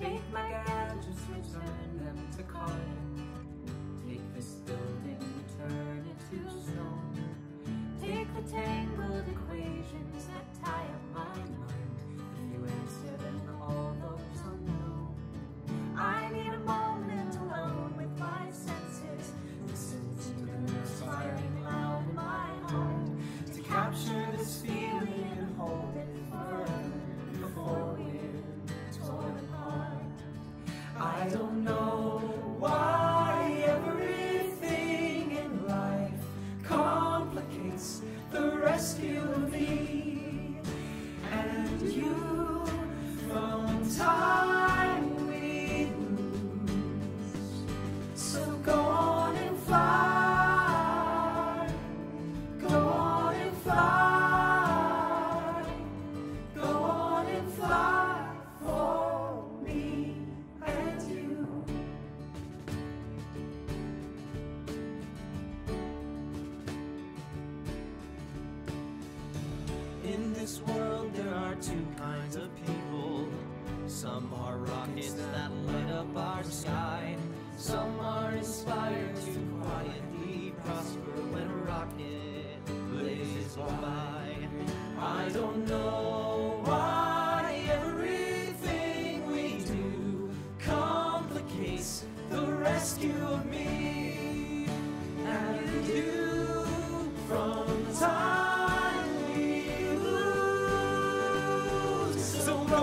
Take my gadgets, return them to carbon. Take this building, return it to stone. Take the tangled equations that tie up my mind. I don't know why everything in life complicates the rescue of me and you this world, there are two kinds of people. Some are rockets that light up our sky. Some are inspired to quietly prosper when a rocket blazes by. I don't know why everything we do complicates the rescue of me You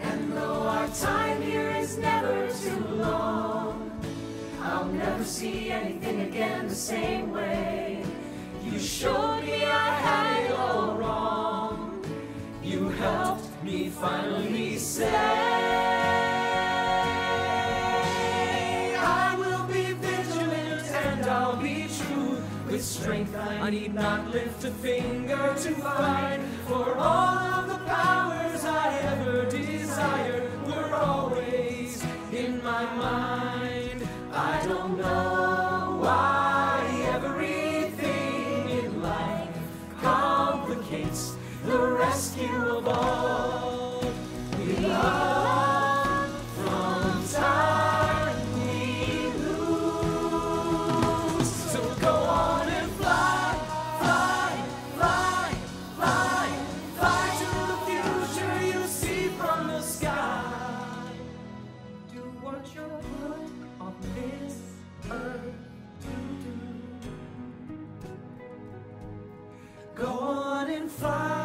And though our time here is never too long, I'll never see anything again the same way. You showed me I had it all wrong. You helped me finally say, I will be vigilant and I'll be true. With strength I need not lift a finger to fight. For all of the powers I ever desired were always in my mind. Go on and fly.